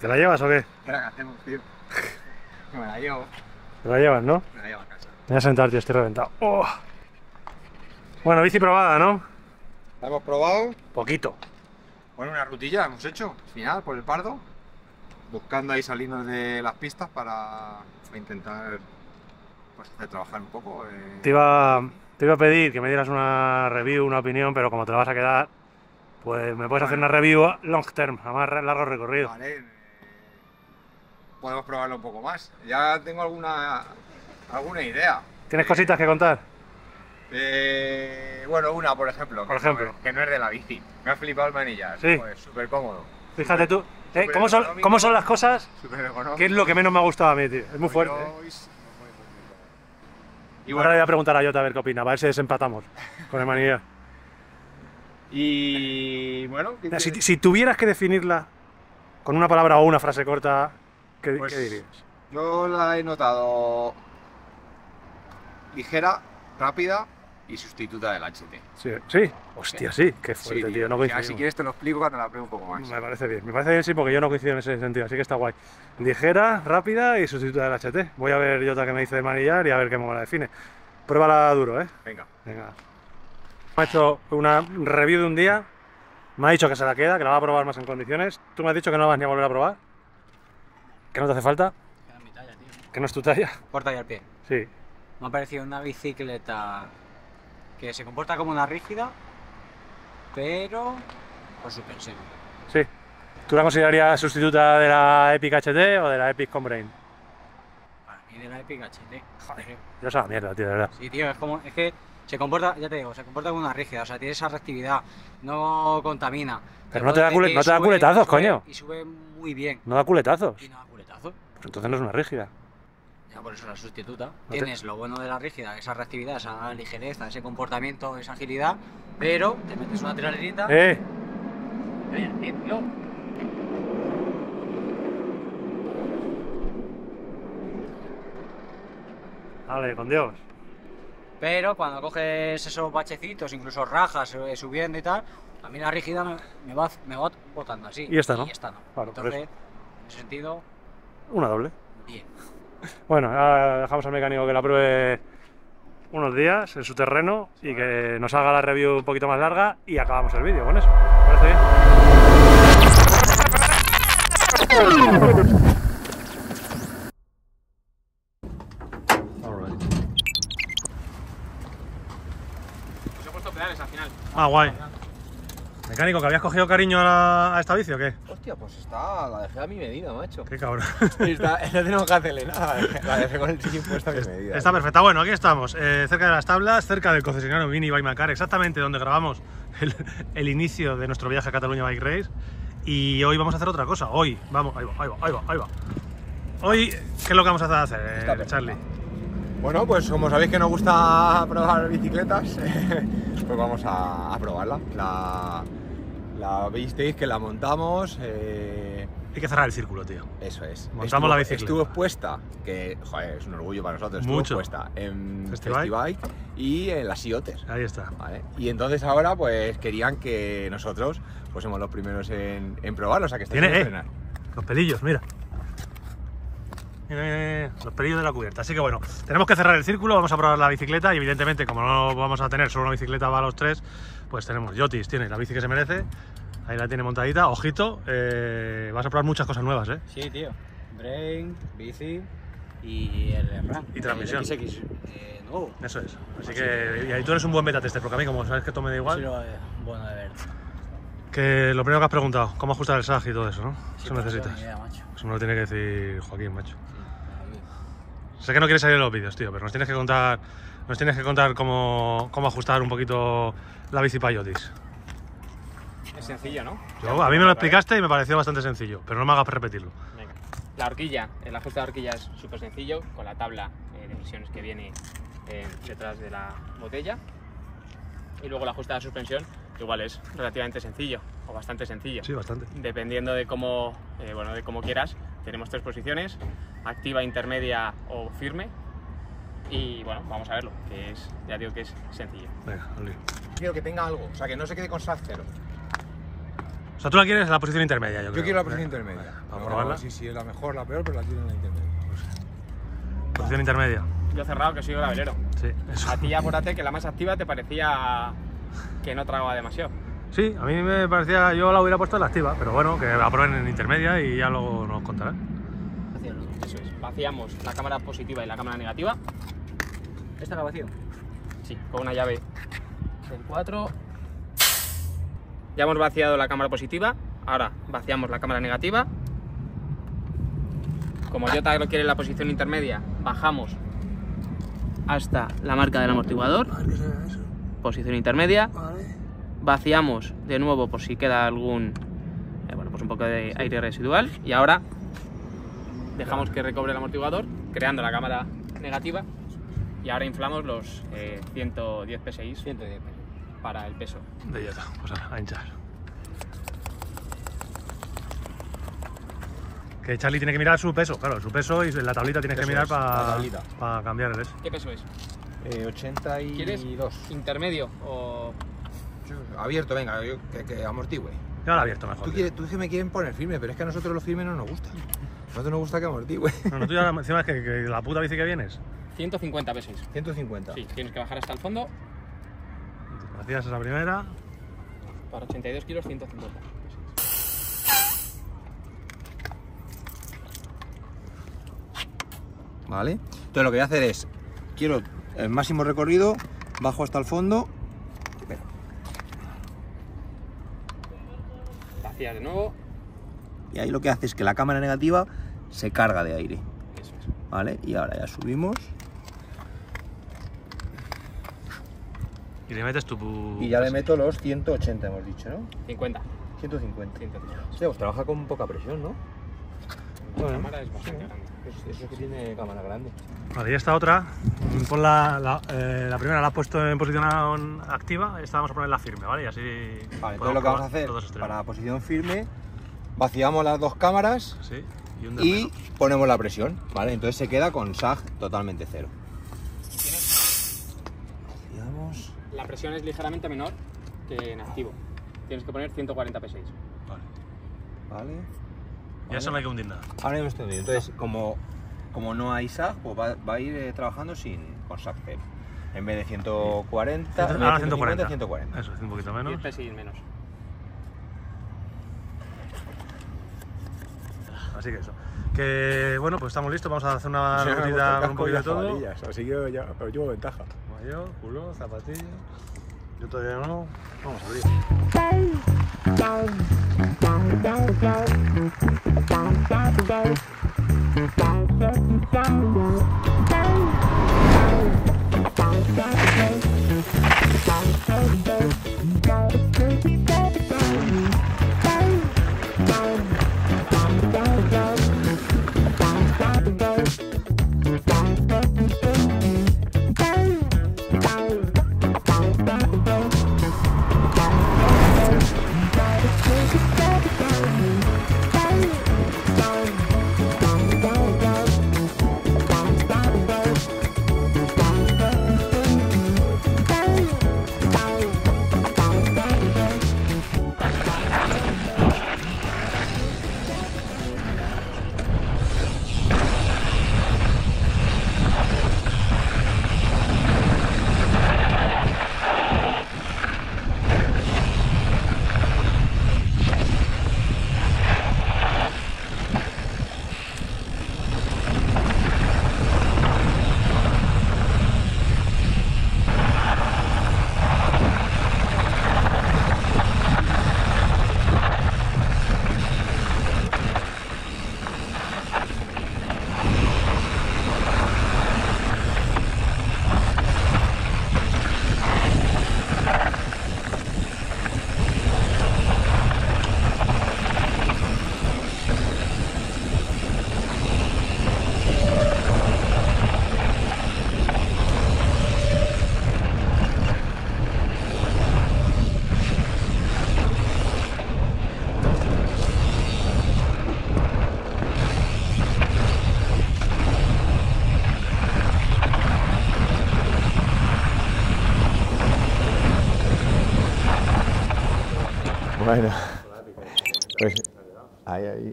¿Te la llevas o qué? ¿Qué hacemos, tío? Me la llevo, Te la llevas, ¿no? me la llevo a casa. Me voy a sentar, tío, estoy reventado. Oh. Bueno, bici probada, ¿no? La hemos probado. Poquito. Bueno, una rutilla hemos hecho, al final, por el Pardo. Buscando ahí salirnos de las pistas para intentar pues, hacer trabajar un poco. eh. Te iba, te iba a pedir que me dieras una review, una opinión, pero como te la vas a quedar, pues me puedes hacer una review long term, a más largo recorrido. Vale, podemos probarlo un poco más. Ya tengo alguna, alguna idea. ¿Tienes cositas que contar? Eh, bueno, una, por ejemplo. Por que no ejemplo. que no es de la bici. Me ha flipado el manillar. Sí. Pues súper cómodo. Fíjate tú, ¿eh? ¿Cómo, son. ¿cómo son las cosas? ¿Qué es lo que menos me ha gustado a mí, tío? Es muy fuerte. ¿eh? Ahora le voy a preguntar a Jota a ver qué opina, a ver si desempatamos con el manillar. y bueno, si tuvieras que definirla con una palabra o una frase corta, ¿qué, Pues- qué dirías? yo la he notado ligera, rápida y sustituta del HT. Sí, sí. Hostia, sí, qué fuerte, tío. No si quieres te lo explico cuando la pruebe un poco más. Me parece bien, me parece bien sí, porque yo no coincido en ese sentido, así que está guay. Ligera, rápida y sustituta del HT. Voy a ver Jota qué me dice del manillar y a ver qué me la define. Pruébala duro, ¿eh? Venga. Venga. Me ha hecho una review de un día, me ha dicho que se la queda, que la va a probar más en condiciones. Tú me has dicho que no la vas ni a volver a probar, que no te hace falta, Queda mi talla, tío. que no es tu talla. Corta ya el pie. Sí, Me ha parecido una bicicleta que se comporta como una rígida, pero con suspensión. sí. ¿Tú la considerarías sustituta de la Epic HT o de la Epic con Brain? Para mí de la Epic HT. creo. Yo esa mierda, tío, de verdad. Sí, tío, es como. Es que se comporta, ya te digo, se comporta como una rígida, o sea, tiene esa reactividad, no contamina. Pero no te da cule- no te da culetazos, sube- coño. Y sube muy bien. No da culetazos. Y no da culetazos. Entonces no es una rígida. Ya por eso la sustituta. te- Tienes lo bueno de la rígida, esa reactividad, esa ligereza, ese comportamiento, esa agilidad, pero te metes una tiralerita. ¡Eh! Oye, eh, tío. Vale, con Dios. Pero cuando coges esos bachecitos, incluso rajas eh, subiendo y tal, a mí la rígida me, va, me va botando así. Y esta no. Y esta no. Claro, Entonces, en ese sentido, Una doble. bien. Bueno, ahora dejamos al mecánico que la pruebe unos días en su terreno y que nos haga la review un poquito más larga y acabamos el vídeo con eso. ¿Me parece bien? Os he puesto pedales al final. Ah, guay. Mecánico, ¿que habías cogido cariño a, la- a esta bici o qué? Hostia, pues está, la dejé a mi medida, macho. Qué cabrón. Está, no tenemos que hacerle nada, la dejé con el sillín puesto a mi medida. Está perfecta. Bueno, aquí estamos, eh, cerca de las tablas, cerca del concesionario Mini Bike Macar, exactamente donde grabamos el, el inicio de nuestro viaje a Cataluña Bike Race. Y hoy vamos a hacer otra cosa. Hoy, vamos, ahí va, ahí va, ahí va, ahí va. Hoy, ¿qué es lo que vamos a hacer, eh. Charlie? Bueno, pues como sabéis que nos gusta probar bicicletas, pues vamos a, a probarla. La, la visteis que la montamos. eh, Hay que cerrar el círculo, tío. eso es. Montamos Estuvo- la bicicleta. Estuvo expuesta, que joder, es un orgullo para nosotros. Estuvo Mucho. expuesta en Festival. Festival y en las IOTES. Ahí está. ¿vale? Y entonces ahora pues querían que nosotros fuésemos los primeros en, en probarlo, o sea que está Tiene, eh. Los pelillos, mira. Mira, Los pelillos de la cubierta. Así que bueno, tenemos que cerrar el círculo, vamos a probar la bicicleta y evidentemente como no vamos a tener solo una bicicleta para los tres, pues tenemos Yotis, tiene la bici que se merece, ahí la tiene montadita, ojito, eh, vas a probar muchas cosas nuevas, ¿eh? Sí, tío. Brain, bici y el RAM. Y transmisión. El XX, eh, nuevo. Eso es. Así que y ahí tú eres un buen beta tester, porque a mí como sabes que todo me da Sí, igual, lo, eh, bueno de ver. que lo primero que has preguntado, cómo ajustar el SAG y todo eso, ¿no? Sí, Eso pero necesitas. ni idea, macho. Eso me lo tiene que decir Joaquín, macho. Sé que no quieres salir en los vídeos, tío, pero nos tienes que contar, nos tienes que contar cómo, cómo ajustar un poquito la bici para Yotis. Es sencillo, ¿no? Yo- a mí me lo explicaste y me pareció bastante sencillo, pero no me hagas repetirlo. Venga. La horquilla, el ajuste de horquilla es súper sencillo, con la tabla eh, de emisiones que viene eh, detrás de la botella. Y luego el ajuste de la suspensión, igual es relativamente sencillo, o bastante sencillo. Sí, bastante. Dependiendo de cómo, eh, bueno, de cómo quieras, tenemos tres posiciones, activa, intermedia o firme. Y bueno, vamos a verlo, que es, ya digo que es sencillo. Venga. Quiero que tenga algo, o sea que no se quede con SAT cero. O sea, tú la quieres en la posición intermedia, yo creo. Yo quiero la posición intermedia. Vamos a No, probarla. Sí, sí, es la mejor, la peor, pero la quiero en la intermedia. Posición intermedia. Yo cerrado que soy gravelero. Sí, eso. A ti acuérdate que la más activa te parecía que no tragaba demasiado. Sí, a mí me parecía, yo la hubiera puesto en la activa, pero bueno, que la prueben en intermedia y ya luego nos contarán. Eso es. Vaciamos la cámara positiva y la cámara negativa. ¿Esta la vacío? Sí, con una llave del 4. Ya hemos vaciado la cámara positiva. Ahora vaciamos la cámara negativa. Como Jota lo quiere en la posición intermedia, bajamos hasta la marca del amortiguador. Posición intermedia. Vaciamos de nuevo por si queda algún, eh, bueno, pues un poco de aire residual. Y ahora dejamos que recobre el amortiguador, creando la cámara negativa. Y ahora inflamos los eh, 110 PSI 110 pesos. para el peso. De Jota, pues a, a hinchar. Que Charlie tiene que mirar su peso, claro, su peso y la tablita tienes que mirar para tablita. cambiar el S. ¿Qué peso es? Eh, 82. ¿Quieres intermedio o Abierto, venga, yo- que, que amortigüe. Ya lo he abierto mejor. Tú, quieres, tú es que me quieren poner firme, pero es que a nosotros los firmes no nos gusta. A nosotros nos gusta que amortigüe. No, no, tú ya encima es que, que la puta bici que vienes. 150 PSI? 150. Sí, tienes que bajar hasta el fondo. Hacías esa primera. Para 82 kilos, 150. ¿Vale? Entonces lo que voy a hacer es, quiero el máximo recorrido, bajo hasta el fondo. Vacías de nuevo. Y ahí lo que hace es que la cámara negativa se carga de aire. Eso es. ¿Vale? Y ahora ya subimos. Y le metes tu. Y ya le meto los 180, hemos dicho, ¿no? 50. 150. 150. Hostia, pues trabaja con poca presión, ¿no? La Bueno. cámara es bastante grande. Es, es que tiene cámara grande. Vale, y esta otra, pon la, la, eh, la primera la has puesto en posición activa, esta vamos a ponerla firme, ¿vale? Y así. Vale, entonces lo que vamos a hacer, para posición firme, vaciamos las dos cámaras Sí, y un y ponemos la presión, ¿vale? Entonces se queda con SAG totalmente cero. Vaciamos. La presión es ligeramente menor que en activo. Tienes que poner 140 PSI. Vale. ¿Vale? Y eso no hay que hundir nada. Ahora ya me estoy viendo. Entonces, como, como no hay SAG, pues va, va a ir eh, trabajando sin, con SAG cero. En vez de 140, en vez de Ahora 150, 140. 140. Eso, es un poquito menos. 10 PSI menos. Así que eso. Que bueno, pues estamos listos, vamos a hacer una rutita con un poquito de todo. Así que ya os llevo ventaja. Mayor, culo, zapatillas. Yo todavía no. Vamos a abrir.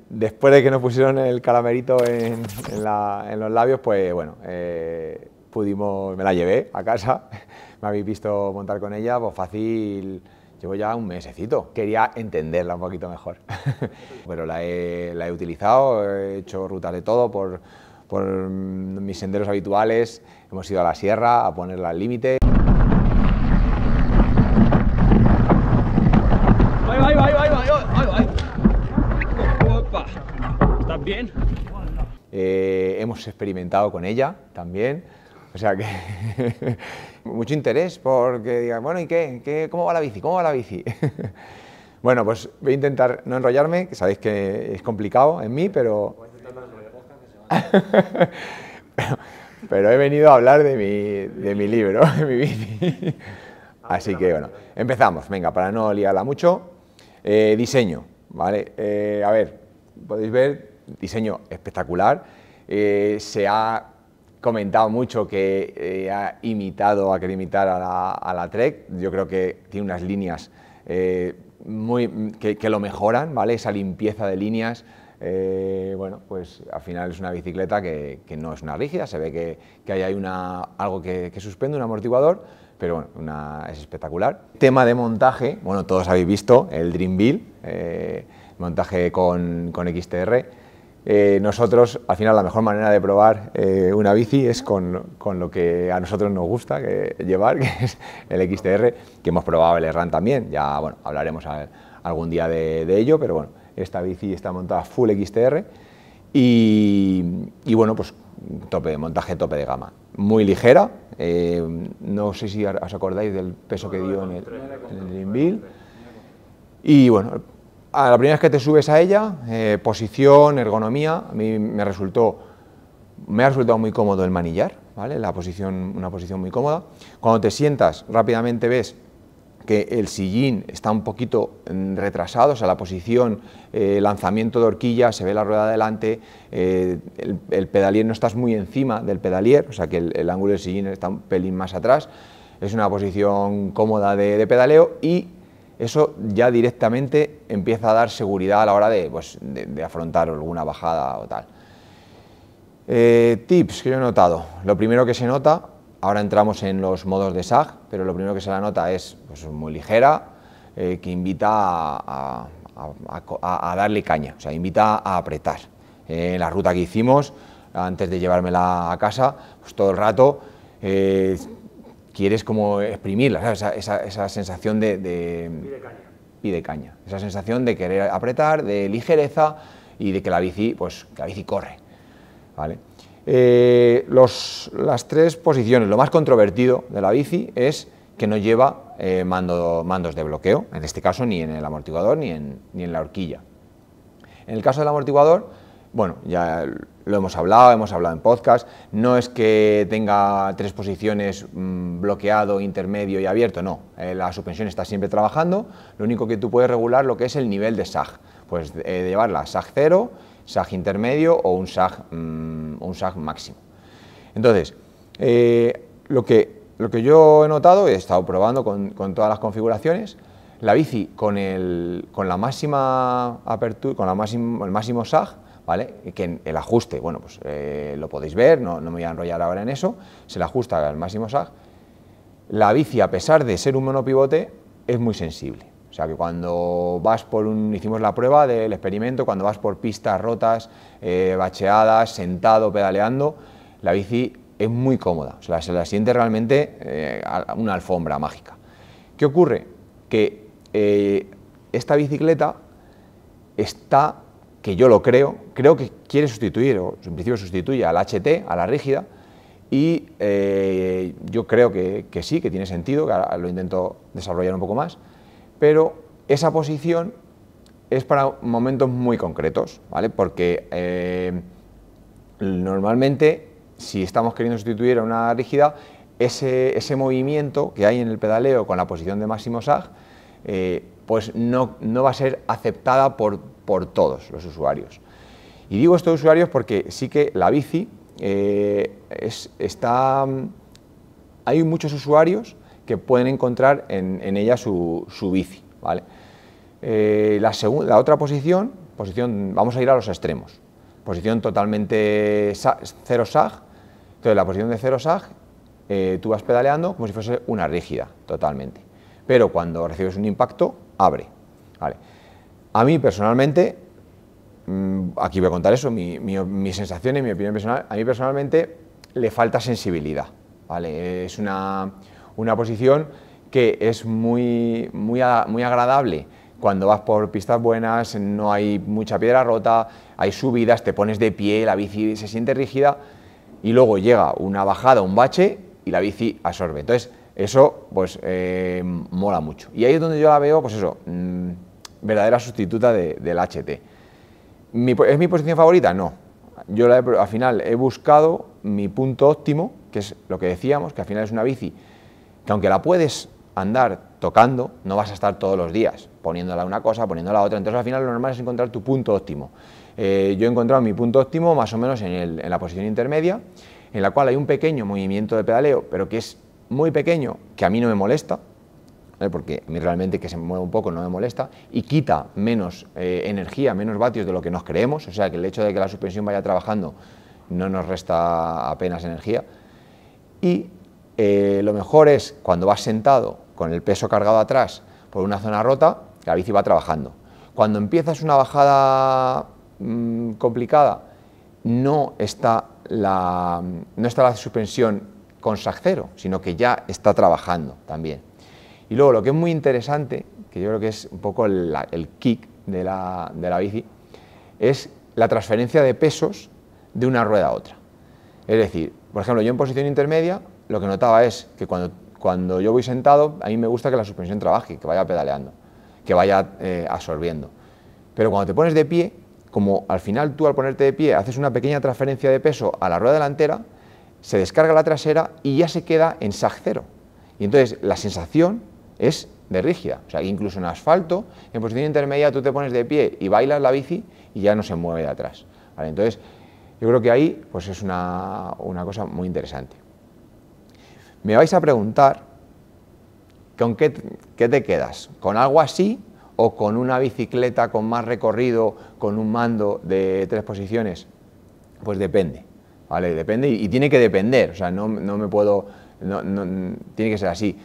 Después de que nos pusieron el calamerito en, los labios, pues bueno, eh, pudimos, me la llevé a casa, me habéis visto montar con ella, pues fácil, llevo ya un mesecito. Quería entenderla un poquito mejor, pero la he, la he utilizado, he hecho rutas de todo por, mis senderos habituales, hemos ido a la sierra a ponerla al límite. Experimentado con ella también. O sea que mucho interés porque digan, bueno, ¿y qué? ¿Qué- ¿Cómo va la bici? ¿Cómo va la bici? bueno, pues voy a intentar no enrollarme, que sabéis que es complicado en mí, pero... pero, pero he venido a hablar de mi, de mi libro, de mi bici. Así que bueno, empezamos. Venga, para no liarla mucho. Eh, diseño, ¿vale? Eh, a ver, podéis ver, diseño espectacular. Eh, se ha comentado mucho que eh, ha imitado, ha querido imitar a la, a la Trek. Yo creo que tiene unas líneas eh, muy, que, lo mejoran, ¿vale? Esa limpieza de líneas. bueno, pues al final es una bicicleta que, no es una rígida, se ve que, hay una, algo que, suspende, un amortiguador, pero bueno, una- es espectacular. Tema de montaje, bueno, todos habéis visto el Dreamville, eh, montaje con XTR. Eh, nosotros, al final, la mejor manera de probar eh, una bici es con, con lo que a nosotros nos gusta llevar, que es el XTR, que hemos probado el SRAM también, ya bueno, hablaremos algún día de, de ello, pero bueno, esta bici está montada full XTR y, y bueno, pues tope, montaje tope de gama. Muy ligera, eh, no sé si os acordáis del peso que dio en el, en. Y bueno, a la primera vez que te subes a ella, eh, posición, ergonomía, a mí me resultó, me ha resultado muy cómodo el manillar, ¿vale? La posición, una posición muy cómoda. Cuando te sientas, rápidamente ves que el sillín está un poquito mm, retrasado, o sea, la posición, eh, lanzamiento de horquilla, se ve la rueda adelante, eh, el, pedalier no estás muy encima del pedalier, o sea que el, el ángulo del sillín está un pelín más atrás, es una posición cómoda de, de pedaleo y eso ya directamente empieza a dar seguridad a la hora de, pues, de- afrontar alguna bajada o tal. Eh, tips que yo he notado. Lo primero que se nota, ahora entramos en los modos de SAG, pero lo primero que se la nota es pues, muy ligera, eh, que invita a, a- darle caña, o sea, invita a apretar. Eh, en la ruta que hicimos, antes de llevármela a casa, pues todo el rato eh, quieres como exprimirla, ¿sabes? Esa, esa- esa sensación de, de- pide caña. Esa sensación de querer apretar, de ligereza y de que la bici, pues, que la bici corre. ¿vale? Eh, los- las tres posiciones, lo más controvertido de la bici es que no lleva eh, mando- mandos de bloqueo, en este caso ni en el amortiguador ni en, ni en la horquilla. En el caso del amortiguador, bueno, ya lo hemos hablado, hemos hablado en podcast, no es que tenga tres posiciones mm, bloqueado, intermedio y abierto, no, eh, la suspensión está siempre trabajando, lo único que tú puedes regular lo que es el nivel de SAG, pues eh, de llevarla SAG 0, SAG intermedio o un SAG, mm, un SAG máximo. Entonces, eh, lo, que, lo que yo he notado, he estado probando con, con todas las configuraciones, la bici con, el, con la máxima apertura, con la el máximo SAG, ¿vale? Que el ajuste, bueno, pues eh, lo podéis ver, no, no me voy a enrollar ahora en eso, se le ajusta al máximo SAG. La bici, a pesar de ser un monopivote, es muy sensible. O sea que cuando vas por un, hicimos la prueba del experimento, cuando vas por pistas rotas, eh, bacheadas, sentado, pedaleando, la bici es muy cómoda, o sea, se la siente realmente eh, una alfombra mágica. ¿Qué ocurre? Que eh, esta bicicleta está, que yo lo creo, creo que quiere sustituir, o en principio sustituye al HT, a la rígida, y eh, yo creo que, que sí, que tiene sentido, que lo intento desarrollar un poco más, pero esa posición es para momentos muy concretos, ¿vale? Porque eh, normalmente, si estamos queriendo sustituir a una rígida, ese, ese movimiento que hay en el pedaleo con la posición de máximo SAG, eh, pues no, no va a ser aceptada por, por todos los usuarios. Y digo esto de usuarios porque sí que la bici eh, es- está, mm, hay muchos usuarios que pueden encontrar en, ella su, su bici, ¿vale? Eh, la, la otra posición, posición, vamos a ir a los extremos. Posición totalmente cero sag. Entonces, la posición de cero sag, eh, tú vas pedaleando como si fuese una rígida, totalmente. Pero cuando recibes un impacto, abre. A mí personalmente, mm, aquí voy a contar eso, mi, mi, mi sensación y mi opinión personal, a mí personalmente le falta sensibilidad. ¿vale? Es una, una posición que es muy, muy, muy agradable cuando vas por pistas buenas, no hay mucha piedra rota, hay subidas, te pones de pie, la bici se siente rígida y luego llega una bajada, un bache y la bici absorbe. Entonces, eso pues eh, mola mucho. Y ahí es donde yo la veo, pues eso, mm, verdadera sustituta de- del HT. Mi ¿Es mi posición favorita? No. Yo la he- al final he buscado mi punto óptimo, que es lo que decíamos, que al final es una bici que aunque la puedes andar tocando, no vas a estar todos los días poniéndola una cosa, poniéndola otra. Entonces al final lo normal es encontrar tu punto óptimo. Eh, yo he encontrado mi punto óptimo más o menos en la posición intermedia, en la cual hay un pequeño movimiento de pedaleo, pero que es muy pequeño, que a mí no me molesta, porque mí realmente que se mueva un poco no me molesta, y quita menos eh, energía, menos vatios de lo que nos creemos, o sea que el hecho de que la suspensión vaya trabajando no nos resta apenas energía. Y eh, lo mejor es cuando vas sentado con el peso cargado atrás por una zona rota, la bici va trabajando. Cuando empiezas una bajada mm, complicada, no está, la, no está la suspensión con sag cero, sino que ya está trabajando también. Y luego lo que es muy interesante, que yo creo que es un poco el, kick de la, de la bici, es la transferencia de pesos de una rueda a otra. Es decir, por ejemplo, yo en posición intermedia lo que notaba es que cuando, cuando yo voy sentado, a mí me gusta que la suspensión trabaje, que vaya pedaleando, que vaya eh, absorbiendo. Pero cuando te pones de pie, como al final tú al ponerte de pie haces una pequeña transferencia de peso a la rueda delantera, se descarga la trasera y ya se queda en sag cero. Y entonces la sensación es de rígida. O sea, incluso en asfalto, en posición intermedia, tú te pones de pie y bailas la bici y ya no se mueve de atrás. ¿vale? Entonces, yo creo que ahí pues es una, una cosa muy interesante. Me vais a preguntar, ¿con qué, qué te quedas? ¿Con algo así o con una bicicleta con más recorrido, con un mando de tres posiciones? Pues depende, ¿vale? Depende y, y tiene que depender, o sea, no, no me puedo, no- no- tiene que ser así.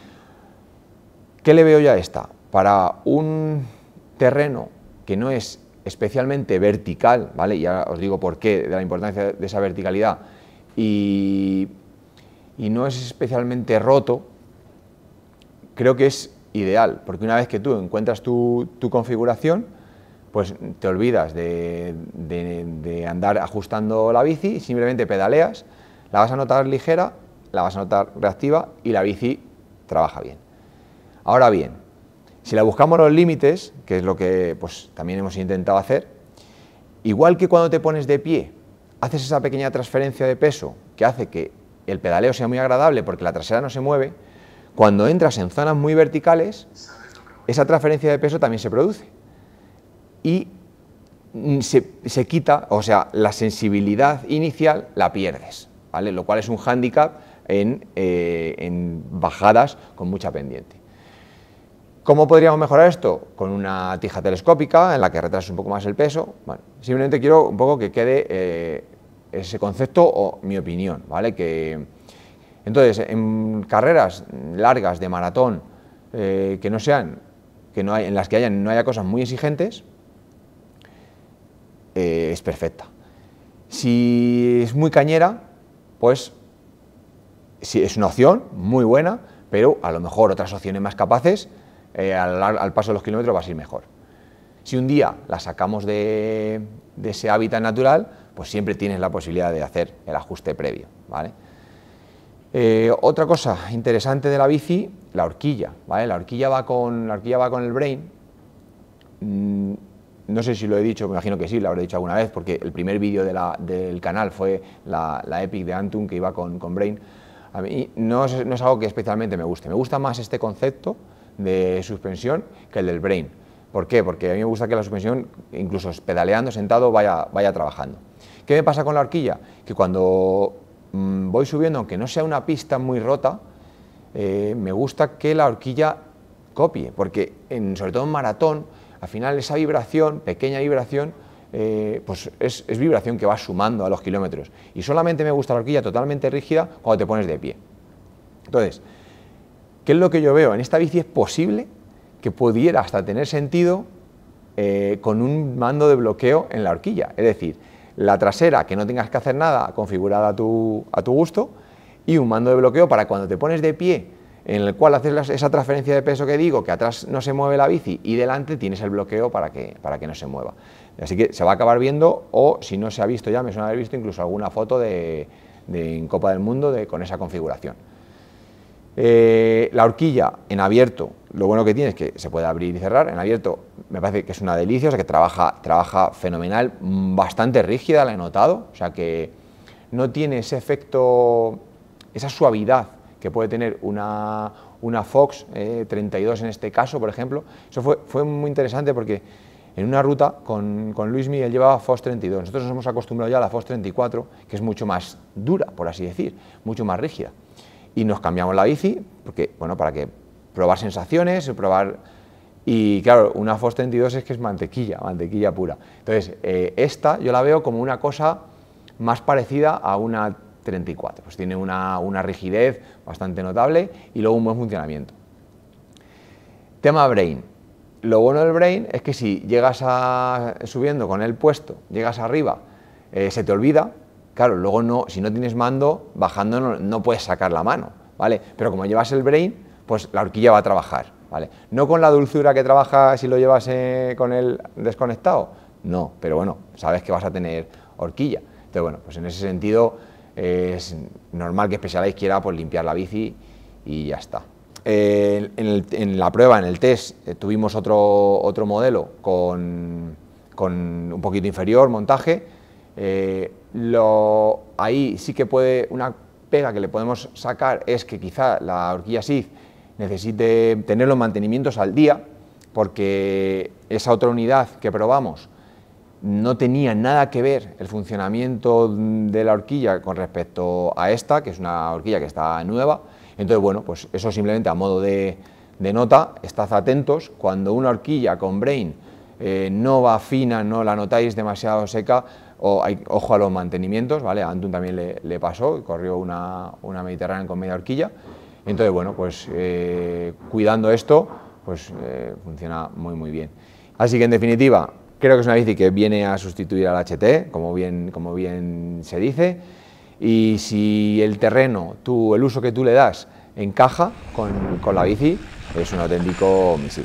¿Qué le veo yo a esta? Para un terreno que no es especialmente vertical, ¿vale? Y ahora os digo por qué, de la importancia de esa verticalidad, y, no es especialmente roto, creo que es ideal, porque una vez que tú encuentras tu, configuración, pues te olvidas de- de andar ajustando la bici, simplemente pedaleas, la vas a notar ligera, la vas a notar reactiva y la bici trabaja bien. Ahora bien, si la buscamos los límites, que es lo que pues, también hemos intentado hacer, igual que cuando te pones de pie, haces esa pequeña transferencia de peso que hace que el pedaleo sea muy agradable porque la trasera no se mueve, cuando entras en zonas muy verticales, esa transferencia de peso también se produce. Y mm, se, se quita, o sea, la sensibilidad inicial la pierdes. Lo cual es un hándicap en, eh, en bajadas con mucha pendiente. ¿Cómo podríamos mejorar esto? Con una tija telescópica en la que retrases un poco más el peso. Simplemente quiero un poco que quede eh, ese concepto o mi opinión, ¿vale? Que, entonces, en carreras largas de maratón eh, que no sean, que no en las que hayan, no haya cosas muy exigentes, eh, es perfecta. Si es muy cañera, pues sí, es una opción muy buena, pero a lo mejor otras opciones más capaces, eh, al, paso de los kilómetros va a ser mejor. Si un día la sacamos de, ese hábitat natural, pues siempre tienes la posibilidad de hacer el ajuste previo. ¿vale? Eh, otra cosa interesante de la bici, la horquilla. ¿vale? La, horquilla va con, la horquilla va con el brain. Mm, no sé si lo he dicho, me imagino que sí, lo habré dicho alguna vez, porque el primer vídeo del canal fue la, Epic de Antum que iba con, con Brain. A mí no es, no es algo que especialmente me guste. Me gusta más este concepto de suspensión que el del Brain. ¿Por qué? Porque a mí me gusta que la suspensión, incluso pedaleando, sentado, vaya, vaya trabajando. ¿Qué me pasa con la horquilla? Que cuando mm, voy subiendo, aunque no sea una pista muy rota, eh, me gusta que la horquilla copie, porque en- sobre todo en maratón al final esa vibración, pequeña vibración, eh, pues es, es vibración que va sumando a los kilómetros. Y solamente me gusta la horquilla totalmente rígida cuando te pones de pie. Entonces, ¿qué es lo que yo veo? En esta bici es posible que pudiera hasta tener sentido eh, con un mando de bloqueo en la horquilla. Es decir, la trasera que no tengas que hacer nada configurada a tu, a tu gusto y un mando de bloqueo para cuando te pones de pie en el cual haces esa transferencia de peso que digo, que atrás no se mueve la bici y delante tienes el bloqueo para que, para que no se mueva. Así que se va a acabar viendo, o si no se ha visto ya, me suena haber visto incluso alguna foto de, de- en Copa del Mundo de, con esa configuración. Eh, la horquilla en abierto, lo bueno que tiene es que se puede abrir y cerrar. En abierto me parece que es una delicia, o sea que trabaja, trabaja fenomenal, mm, bastante rígida, la he notado, o sea que no tiene ese efecto, esa suavidad que puede tener una, una Fox eh, 32 en este caso, por ejemplo. Eso fue, fue muy interesante porque en una ruta con, con Luis Miguel llevaba Fox 32. Nosotros nos hemos acostumbrado ya a la Fox 34, que es mucho más dura, por así decir, mucho más rígida y nos cambiamos la bici, porque, bueno, para que probar sensaciones, probar... Y claro, una Fox 32 es que es mantequilla, mantequilla pura. Entonces, eh, esta yo la veo como una cosa más parecida a una 34. Pues tiene una, una rigidez bastante notable y luego un buen funcionamiento. Tema Brain. Lo bueno del Brain es que si llegas a, subiendo con el puesto, llegas arriba, eh, se te olvida, claro, luego no, si no tienes mando, bajando no, puedes sacar la mano, ¿vale? Pero como llevas el Brain, pues la horquilla va a trabajar, ¿vale? No con la dulzura que trabaja si lo llevas eh, con el desconectado, no, pero bueno, sabes que vas a tener horquilla. Entonces, bueno, pues en ese sentido es normal que Specialized quiera pues, limpiar la bici y ya está. Eh, en la prueba, en el test, eh, tuvimos otro, otro modelo con, con un poquito inferior montaje. Eh, lo, ahí sí que puede, una pega que le podemos sacar es que quizá la horquilla SIF necesite tener los mantenimientos al día, porque esa otra unidad que probamos no tenía nada que ver el funcionamiento de la horquilla con respecto a esta, que es una horquilla que está nueva. Entonces, bueno, pues eso simplemente a modo de, nota, estad atentos, cuando una horquilla con brain eh, no va fina, no la notáis demasiado seca, o ojo a los mantenimientos, ¿vale? A Antun también le, le pasó, corrió una, una Mediterranean con media horquilla. Entonces, bueno, pues eh, cuidando esto, pues eh, funciona muy, muy bien. Así que, en definitiva, creo que es una bici que viene a sustituir al HT, como bien, como bien se dice, y si el terreno, tú, el uso que tú le das, encaja con, con la bici, es un auténtico misil.